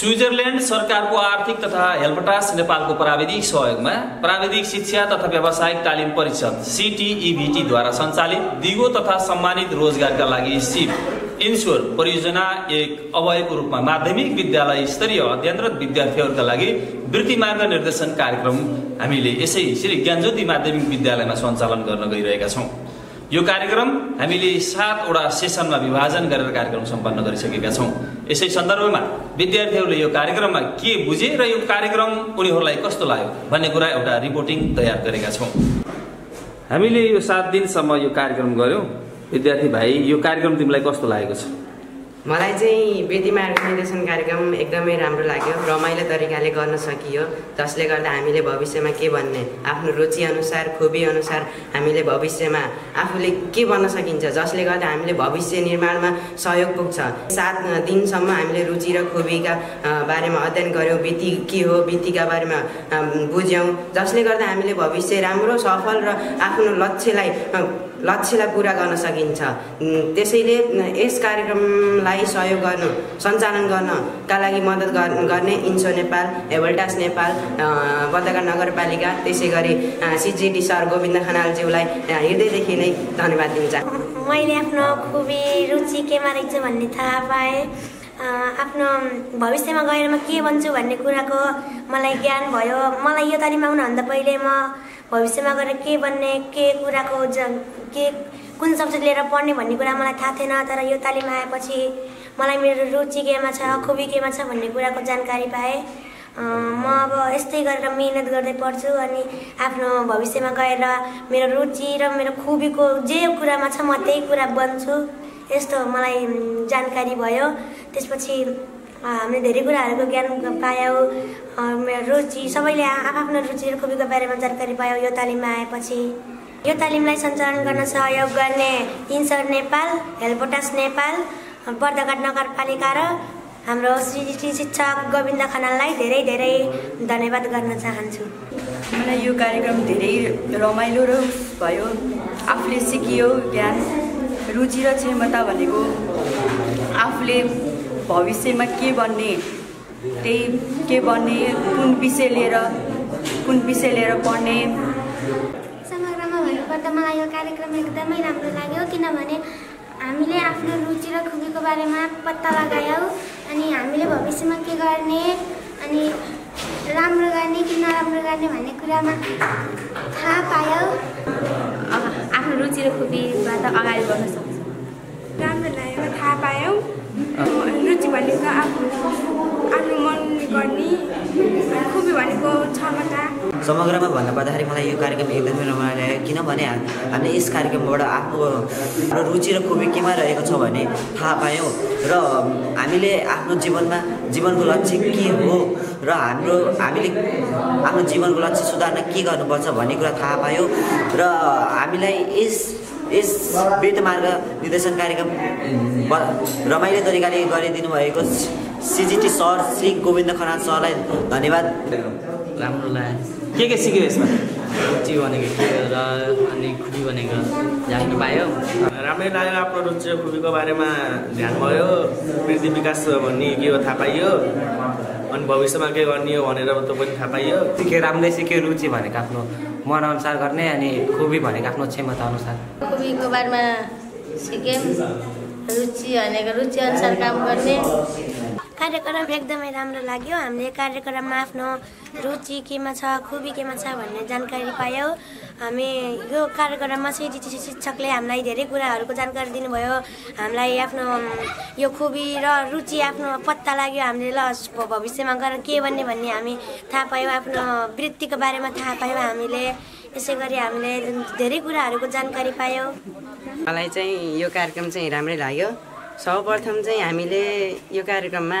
Switzerland सरकारको आर्थिक तथा हेल्पटास नेपालको प्राविधिक सहयोगमा प्राविधिक शिक्षा तथा व्यावसायिक तालिम परिषद सिटिइभिटीद्वारा सञ्चालित दिगो तथा सम्मानित रोजगारका लागि सिप इन्स्योर परियोजना एक अवयको रूपमा माध्यमिक विद्यालय स्तरीय अध्ययनरत विद्यार्थीहरूका लागि वृत्ति मार्ग निर्देशन कार्यक्रम हामीले यसै श्री ज्ञानज्योति माध्यमिक विद्यालयमा सञ्चालन गर्न गइरहेका छौँ। यो कार्यक्रम हामीले सातवटा सेसनमा विभाजन गरेर कार्यक्रम सम्पन्न गरिसकेका छौँ। यसै सन्दर्भमा विद्यार्थीहरूले यो कार्यक्रममा के बुझे र यो कार्यक्रम उनीहरूलाई कस्तो लाग्यो भन्ने कुरा एउटा रिपोर्टिङ तयार गरेका छौँ। हामीले यो सात दिनसम्म यो कार्यक्रम गऱ्यौँ विद्यार्थी भाइ यो कार्यक्रम तिमीलाई कस्तो लागेको छ? मलाई चाहिँ मार्ग निर्देशन कार्यक्रम एकदमै राम्रो लाग्यो रमाइलो तरिकाले गर्न सकियो जसले गर्दा हामीले भविष्यमा के भन्ने आफ्नो रुचि अनुसार खुबी अनुसार हामीले भविष्यमा आफूले के बन्न सकिन्छ जसले गर्दा हामीले भविष्य निर्माणमा सहयोग पुग्छ। सात दिनसम्म हामीले रुचि र खुबीका बारेमा अध्ययन गऱ्यौँ वृत्ति के हो वृत्तिका बारेमा बुझ्यौँ जसले गर्दा हामीले भविष्य राम्रो सफल र आफ्नो लक्ष्यलाई लक्ष्यलाई पुरा गर्न सकिन्छ। त्यसैले यस कार्यक्रमलाई सहयोग गर्नु सञ्चालन गर्नका लागि मद्दत गर्ने इन्सो नेपाल हेबल्टास नेपाल बदका नगरपालिका त्यसै गरी सिजिटी सर गोविन्द खनालज्यूलाई हृदयदेखि नै धन्यवाद दिन चाहन्छु। मैले आफ्नो खुबी रुचि केमा रहेछ भन्ने थाहा पाएँ। आफ्नो भविष्यमा गएर म के बन्छु भन्ने कुराको मलाई ज्ञान भयो। मलाई यो तालिम आउनुभन्दा पहिले म भविष्यमा गएर के बन्ने के कुराको के कुन सब्जेक्ट लिएर पढ्ने भन्ने कुरा मलाई थाहा थिएन तर यो तालिम आएपछि मलाई मेरो रुचि केमा छ खुबी केमा छ भन्ने कुराको जानकारी पाएँ। म अब यस्तै गरेर मिहिनेत गर्दै पढ्छु अनि आफ्नो भविष्यमा गएर मेरो रुचि र मेरो खुबीको जे कुरामा छ म त्यही कुरा बन्छु। यस्तो मलाई जानकारी भयो। त्यसपछि हामीले धेरै कुराहरूको ज्ञान पायौँ। मेरो रुचि सबैले आफ्नो रुचि र खुबीको बारेमा जानकारी पायौँ। यो तालिममा आएपछि यो तालिमलाई सञ्चालन गर्न सहयोग गर्ने इन्सर नेपाल हेल्पोटास नेपाल बर्दघाट नगरपालिका र हाम्रो श्री शिक्षक गोविन्द खनाललाई धेरै धेरै धन्यवाद गर्न चाहन्छु। मलाई यो कार्यक्रम धेरै रमाइलो र भयो। आफूले सिकियो ज्ञान रुचि र क्षमता भनेको आफूले भविष्यमा के बन्ने त्यही के बन्ने कुन विषय लिएर कुन विषय लिएर पढ्ने भन्नुपर्दा मलाई यो कार्यक्रम एकदमै राम्रो लाग्यो किनभने हामीले आफ्नो रुचि र खुबीको बारेमा पत्ता लगायौँ अनि हामीले भविष्यमा के गर्ने अनि राम्रो गर्ने कि नराम्रो गर्ने भन्ने कुरामा थाहा पायौँ। आफ्नो रुचि र खुबीबाट अगाडि बढ्न सक्छ। राम्रो लागेको थाहा पायौँ। रुचि भनेको आफ्नो समग्रमा भन्नुपर्दाखेरि मलाई यो कार्यक्रम एकदमै रमाइलो लाग्यो। किनभने हामीले यस कार्यक्रमबाट आफ्नो रुचि र खुबी केमा रहेको छ भने थाहा पायौँ र हामीले आफ्नो जीवनमा जीवनको लक्ष्य के हो र हाम्रो हामीले आफ्नो जीवनको लक्ष्य सुधार्न के गर्नुपर्छ भन्ने कुरा थाहा पायौँ र हामीलाई यस यस वृत्त मार्ग निर्देशन कार्यक्रम रमाइलो तरिकाले गरिदिनु भएको सिजिटी सर श्री गोविन्द खनाल सरलाई धन्यवाद। राम्रो लाग्यो। के के सिक्यो यसमा? रुचि भनेको के र अनि खुबी भनेको जान्नु पायो। राम्रै लाग्यो आफ्नो रुचि र खुबीको बारेमा ध्यान भयो। वृद्धि विकास भन्ने के हो थाहा पाइयो। अनि भविष्यमा के गर्ने हो भनेर त पनि थाहा पाइयो। सिक्यो राम्रै सिक्यो रुचि भनेको आफ्नो मनअनुसार गर्ने अनि खुबी भनेको आफ्नो क्षमता अनुसार। खुबीको बारेमा सिकेँ। रुचि भनेको रुचि अनुसार काम गर्ने। कार्यक्रम एकदमै राम्रो लाग्यो। हामीले कार्यक्रममा आफ्नो रुचि केमा छ खुबी केमा छ भन्ने जानकारी पायौँ। हामी यो कार्यक्रममा सिडिटी शिक्षकले हामीलाई धेरै कुराहरूको जानकारी दिनुभयो। हामीलाई आफ्नो यो खुबी र रुचि आफ्नो पत्ता लाग्यो। हामीले ल भविष्यमा गएर के भन्ने भन्ने हामी थाहा पायौँ। आफ्नो वृत्तिको बारेमा थाहा पायौँ हामीले। यसै गरी हामीले धेरै कुराहरूको जानकारी पायौँ। मलाई चाहिँ यो कार्यक्रम चाहिँ राम्रै लाग्यो। सर्वप्रथम चाहिँ हामीले यो कार्यक्रममा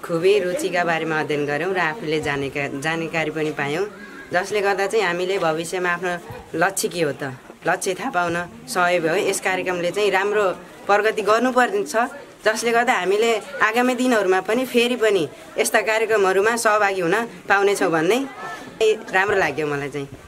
खुबै रुचिका बारेमा अध्ययन गऱ्यौँ र आफूले जानेका जानकारी पनि पायौँ। जसले गर्दा चाहिँ हामीले भविष्यमा आफ्नो लक्ष्य के हो त? लक्ष्य थाहा पाउन सहयोग भयो। यस कार्यक्रमले चाहिँ राम्रो प्रगति गर्नुपर्छ जसले गर्दा हामीले आगामी दिनहरूमा पनि फेरि पनि यस्ता कार्यक्रमहरूमा सहभागी हुन पाउनेछौँ भन्ने। राम्रो लाग्यो मलाई चाहिँ।